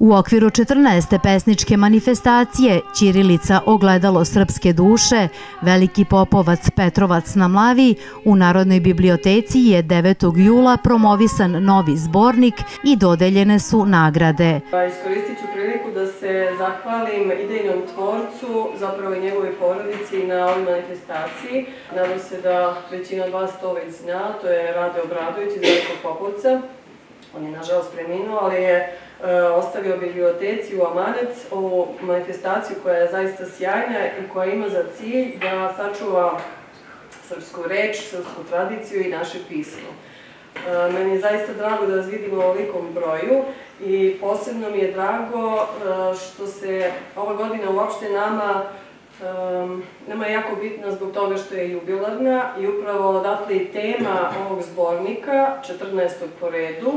U okviru 14. pesničke manifestacije Ćirilica ogledalo srpske duše, veliki popovac Petrovac na Mlavi, u Narodnoj biblioteci je 9. jula promovisan novi zbornik i dodeljene su nagrade. Pa iskoristit ću priliku da se zahvalim idejnom tvorcu, zapravo i njegove porodici na ovoj manifestaciji. Nadam se da većina od vas to već zna, to je Rade Obradović iz Velikog Popovca. On je nažalost preminuo, ali je E, ostavio biblioteci u Amanec ovu manifestaciju koja je zaista sjajna i koja ima za cilj da sačuva srpsku reč, srpsku tradiciju i naše pismo. E, meni je zaista drago da vas vidim u ovolikom broju i posebno mi je drago e, što se ova godina uopšte nama nama je jako bitna zbog toga što je jubilarna i upravo odatle i tema ovog zbornika, 14. po redu,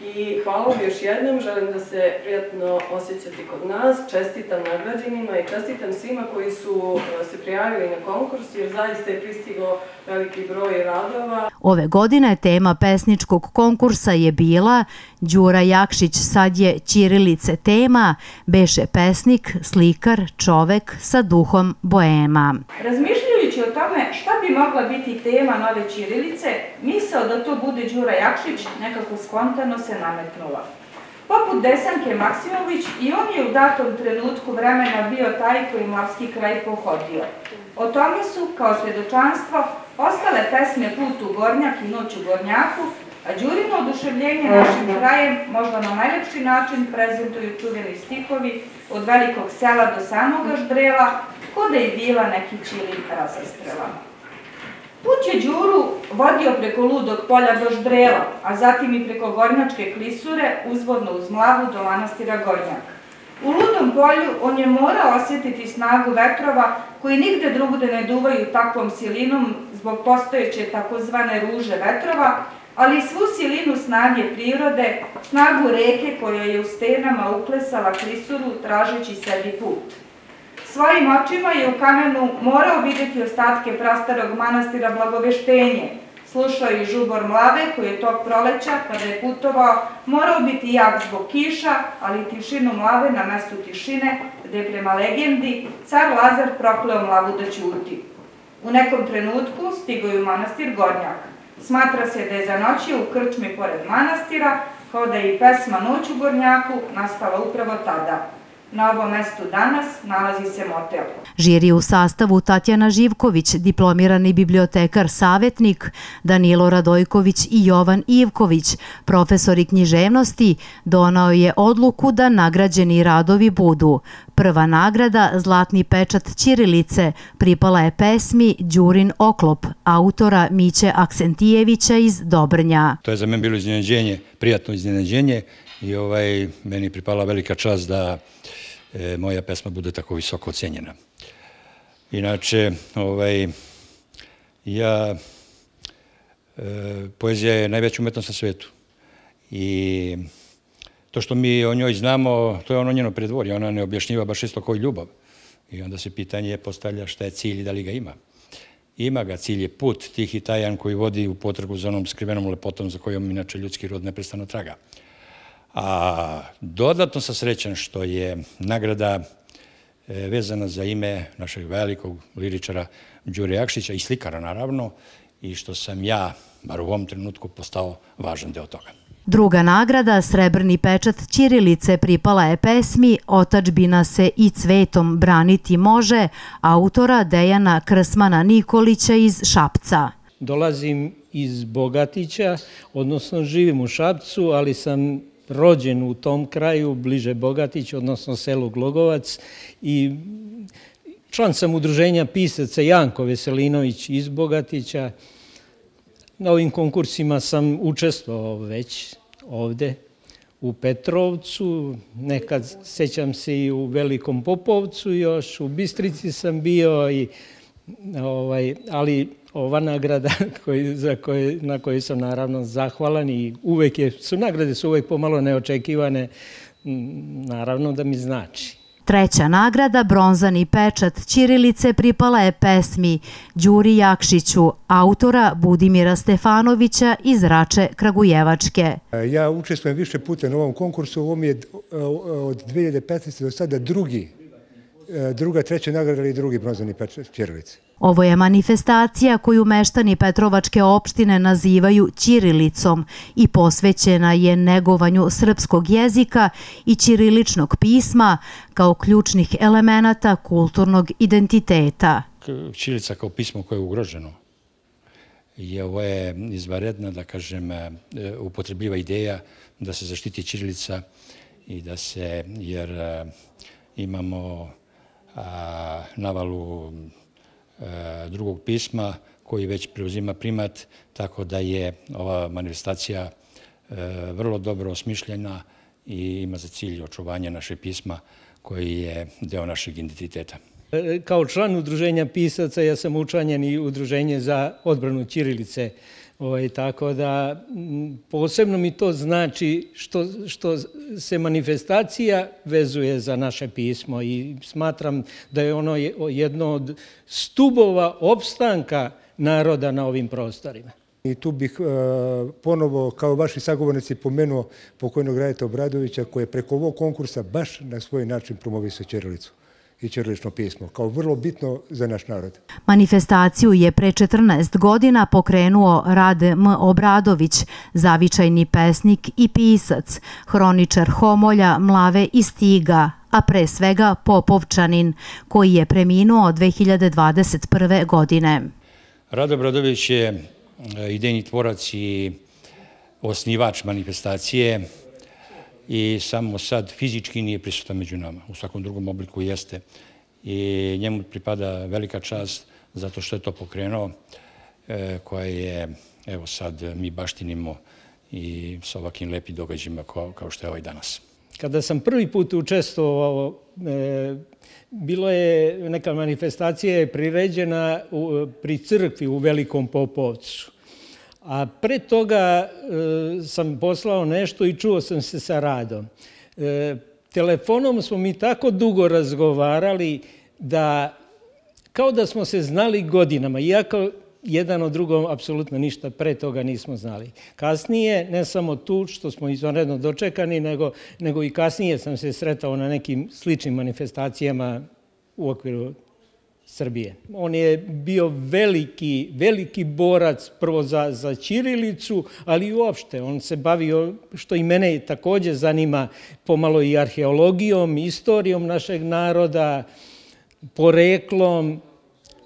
I hvala vam još jednom, želim da se prijatno osjećate kod nas, čestitam nagrađenima i čestitam svima koji su e, se prijavili na konkurs, jer zaista je pristigo veliki broj radova. Ove godine tema pesničkog konkursa je bila Đura Jakšić sad je Ćirilice tema, beše pesnik, slikar, čovek sa duhom boema. Razmišljajući o tome šta bi mogla biti tema nove Ćirilice, misao da to bude Đura Jakšić nekako spontano se nametnula. Poput Desanke Maksimović, i on je u datom trenutku vremena bio taj koji morski kraj pohodio. O tome su, kao svjedočanstvo, ostale pesme Put u Gornjak i Noć u Gornjaku, a Đurino oduševljenje našim krajem možda na najlepši način prezentuju čuveni stihovi od velikog sela do samog Ždrela, kuda je bila neki čili razastrela. Put je Đuru vodio preko ludog polja do Ždrela, a zatim i preko Gornjačke klisure, uzvodno uz Mlavu do manastira Gornjak. U ludom polju on je morao osjetiti snagu vetrova koji nigde drugde ne duvaju takvom silinom zbog postojeće takozvane ruže vetrova, ali svu silinu snage prirode, snagu reke koja je u stenama uklesala klisuru tražeći sebi put. Svojim očima je u kamenu morao vidjeti ostatke prastarog manastira Blagoveštenje, slušao i žubor mlave koji je tog proleća kada je putovao morao biti jak zbog kiša, ali tišinu mlave na mestu tišine gde je prema legendi car Lazar prokleo mlavu da ćuti. U nekom trenutku stigo je u manastir Gornjak. Smatra se da je za noći u krčmi pored manastira, kao da je i pesma Noć u Gornjaku nastala upravo tada. Na ovom mestu danas nalazi se motel. Žiri u sastavu Tatjana Živković, diplomirani bibliotekar savjetnik, Danilo Radojković i Jovan Ivković, profesori književnosti, donao je odluku da nagrađeni radovi budu. Prva nagrada, Zlatni pečat Ćirilice, pripala je pesmi Đurin Oklop, autora Miće Aksentijevića iz Dobrnja. To je za mene bilo iznenađenje, prijatno iznenađenje i ovaj, meni pripala velika čast da e, moja pesma bude tako visoko ocenjena. Inače, ovaj, ja, e, poezija je najveća umetnost na svetu i to što mi o njoj znamo, to je ono njeno predvorje, ona ne objašnjiva baš isto koji ljubav. I onda se pitanje postavlja šta je cilj i da li ga ima. Ima ga, cilj je put, tih i tajan koji vodi u potragu za onom skrivenom lepotom za kojom inače ljudski rod neprestano traga. A dodatno sam srećan što je nagrada e, vezana za ime našeg velikog liričara Đure Jakšića i slikara naravno i što sam ja, bar u ovom trenutku, postao važan deo toga. Druga nagrada, srebrni pečat Ćirilice, pripala je pesmi Otačbina se i cvetom braniti može, autora Dejana Krsmana Nikolića iz Šapca. Dolazim iz Bogatića, odnosno živim u Šapcu, ali sam rođen u tom kraju, bliže Bogatić, odnosno selu Glogovac i član sam udruženja pisaca Janko Veselinović iz Bogatića. Na ovim konkursima sam učestvovao već ovde u Petrovcu, nekad sećam se i u Velikom Popovcu još, u Bistrici sam bio, i, ovaj, ali ova nagrada koji, za koje, na kojoj sam naravno zahvalan i uvek je, su nagrade su uvek pomalo neočekivane, naravno da mi znači. Treća nagrada, bronzani pečat Ćirilice, pripala je pesmi Đuri Jakšiću, autora Budimira Stefanovića iz Rače Kragujevačke. Ja učestvujem više puta na ovom konkursu, ovo mi je od 2015. do sada drugi, druga, treća nagrada ili drugi bronzani pečat Ćirilice. Ovo je manifestacija koju meštani Petrovačke opštine nazivaju Ćirilicom i posvećena je negovanju srpskog jezika i ćiriličnog pisma kao ključnih elemenata kulturnog identiteta. Ćirilica kao pismo koje je ugroženo je ovo je izvaredna, da kažem, e, upotrebljiva ideja da se zaštiti Ćirilica i da se, jer e, a, navalu E, drugog pisma koji već preuzima primat, tako da je ova manifestacija e, vrlo dobro osmišljena i ima za cilj očuvanje naše pisma koji je deo našeg identiteta. E, kao član udruženja pisaca ja sam učanjen i udruženje za odbranu Ćirilice. Ovaj, tako da posebno mi to znači što, što se manifestacija vezuje za naše pismo i smatram da je ono jedno od stubova opstanka naroda na ovim prostorima. I tu bih e, ponovo, kao vaši sagovornici, pomenuo pokojnog Rajeta Obradovića, koji je preko ovog konkursa baš na svoj način promovisao Čerilicu i ćirilično pismo, kao vrlo bitno za naš narod. Manifestaciju je pre 14 godina pokrenuo Rade M. Obradović, zavičajni pesnik i pisac, hroničar Homolja, Mlave i Stiga, a pre svega Popovčanin, koji je preminuo 2021. godine. Rade Obradović je e, idejni tvorac i osnivač manifestacije, i samo sad fizički nije prisutan među nama. U svakom drugom obliku jeste. I njemu pripada velika čast zato što je to pokrenuo, e, koja je, evo sad, mi baštinimo i sa ovakim lepim događajima kao što je ovaj danas. Kada sam prvi put učestvovao, e, bilo je neka manifestacija priređena pri crkvi u Velikom Popovcu. A pre toga e, sam poslao nešto i čuo sam se sa radom. E, telefonom smo mi tako dugo razgovarali da kao da smo se znali godinama, iako jedan od drugom apsolutno ništa pre toga nismo znali. Kasnije, ne samo tu što smo izvanredno dočekani, nego, nego i kasnije sam se sretao na nekim sličnim manifestacijama u okviru Srbije. On je bio veliki, veliki borac prvo za, za Ćirilicu, ali i uopšte. On se bavio, što i mene također zanima, pomalo i arheologijom, istorijom našeg naroda, poreklom,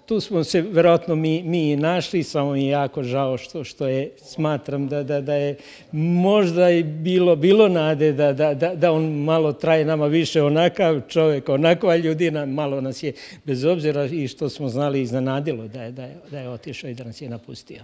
tu smo se vjerojatno mi, mi našli, samo mi je jako žao što, što je, smatram da, da, da je možda i bilo, bilo nade da, da, da, da on malo traje nama više onakav čovjek, onakva ljudina, malo nas je, bez obzira i što smo znali, iznenadilo da je, da je, da je otišao i da nas je napustio.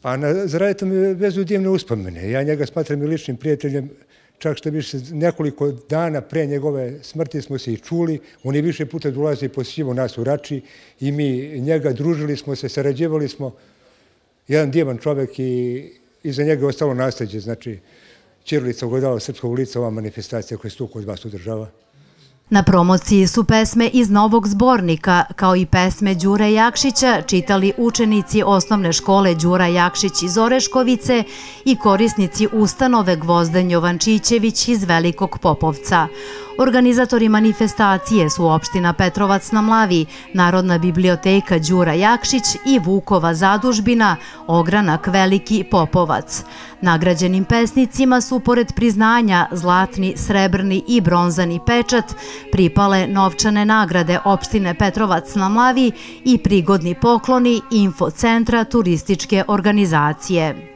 Pa na, zaradite mi divne uspomene. Ja njega smatram i ličnim prijateljem, čak što više nekoliko dana pre njegove smrti smo se i čuli. On je više puta dolazi i posjećivo nas u Rači i mi njega družili smo se, sarađevali smo. Jedan divan čovek i iza njega je ostalo nasljeđe, znači Čirlica ugledala srpskog lica ova manifestacija koja je stu kod vas udržava. Na promociji su pesme iz novog zbornika, kao i pesme Đura Jakšića, čitali učenici osnovne škole Đura Jakšić iz Oreškovice i korisnici ustanove Gvozden Jovančićević iz Velikog Popovca. Organizatori manifestacije su opština Petrovac na Mlavi, Narodna biblioteka Đura Jakšić i Vukova zadužbina Ogranak Veliki Popovac. Nagrađenim pesnicima su, pored priznanja, zlatni, srebrni i bronzani pečat, pripale novčane nagrade opštine Petrovac na Mlavi i prigodni pokloni Infocentra turističke organizacije.